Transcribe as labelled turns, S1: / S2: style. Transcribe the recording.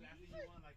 S1: after you won like